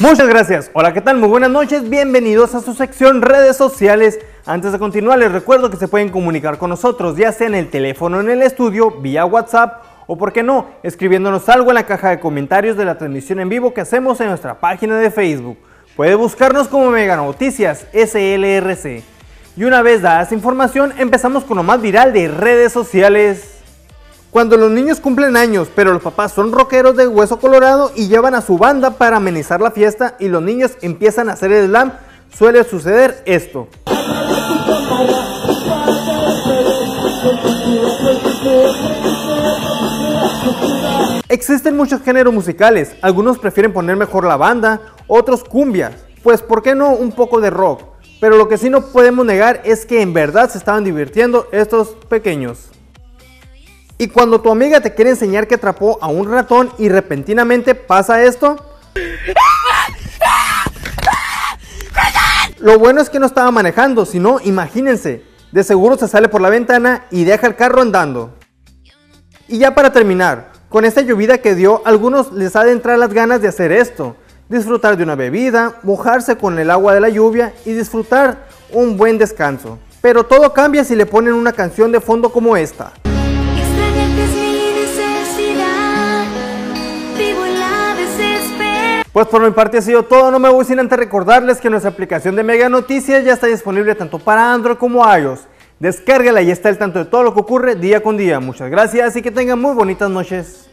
Muchas gracias. Hola, ¿qué tal? Muy buenas noches. Bienvenidos a su sección redes sociales. Antes de continuar, les recuerdo que se pueden comunicar con nosotros, ya sea en el teléfono en el estudio, vía WhatsApp o, por qué no, escribiéndonos algo en la caja de comentarios de la transmisión en vivo que hacemos en nuestra página de Facebook. Puede buscarnos como Mega Noticias SLRC. Y una vez dada esta información, empezamos con lo más viral de redes sociales. Cuando los niños cumplen años, pero los papás son rockeros de hueso colorado y llevan a su banda para amenizar la fiesta y los niños empiezan a hacer el slam, suele suceder esto. Existen muchos géneros musicales, algunos prefieren poner mejor la banda, otros cumbias, pues ¿por qué no un poco de rock? Pero lo que sí no podemos negar es que en verdad se estaban divirtiendo estos pequeños. Y cuando tu amiga te quiere enseñar que atrapó a un ratón y repentinamente pasa esto. Lo bueno es que no estaba manejando, sino imagínense, de seguro se sale por la ventana y deja el carro andando. Y ya para terminar, con esta lluvia que dio, algunos les ha de entrar las ganas de hacer esto, disfrutar de una bebida, mojarse con el agua de la lluvia y disfrutar un buen descanso. Pero todo cambia si le ponen una canción de fondo como esta. Pues por mi parte ha sido todo, no me voy sin antes recordarles que nuestra aplicación de Mega Noticias ya está disponible tanto para Android como iOS. Descárgala y está el tanto de todo lo que ocurre día con día. Muchas gracias y que tengan muy bonitas noches.